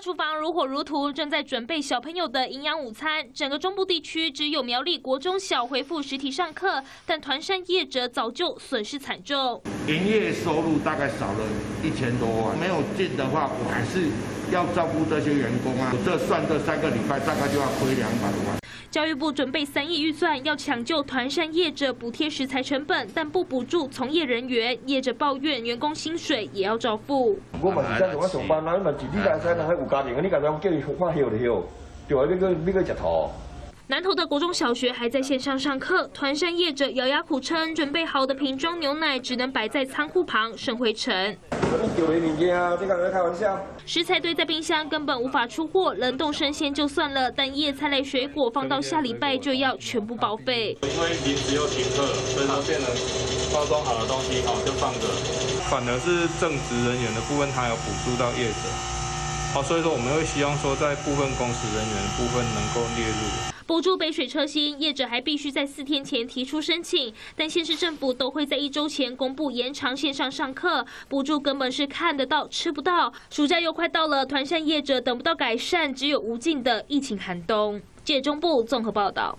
厨房如火如荼，正在准备小朋友的营养午餐。整个中部地区只有苗栗国中小恢复实体上课，但团山业者早就损失惨重，营业收入大概少了一千多万。没有进的话，我还是要照顾这些员工啊。我这算这三个礼拜，大概就要亏两百万。教育部准备三亿预算，要抢救团膳业者补贴食材成本，但不补助从业人员，业者抱怨员工薪水也要照付。我嘛是在做上班，你问自己在有家庭，你家叫伊看休就休，对啊，你个你个食土。南投的国中小学还在线上上课，团山业者咬牙苦撑，准备好的瓶装牛奶只能摆在仓库旁剩灰尘。食材堆在冰箱，根本无法出货，冷冻生鲜就算了，但叶菜类水果放到下礼拜就要全部报废。因为临时又停课，所以说变成包装好的东西哦就放着，反而是正职人员的部分，他有补助到业者，好，所以说我们会希望说在部分公司人员的部分能够列入。补助北水车薪，业者还必须在四天前提出申请，但县市政府都会在一周前公布延长线上上课，补助根本是看得到吃不到。暑假又快到了，团扇业者等不到改善，只有无尽的疫情寒冬。借中部综合报道。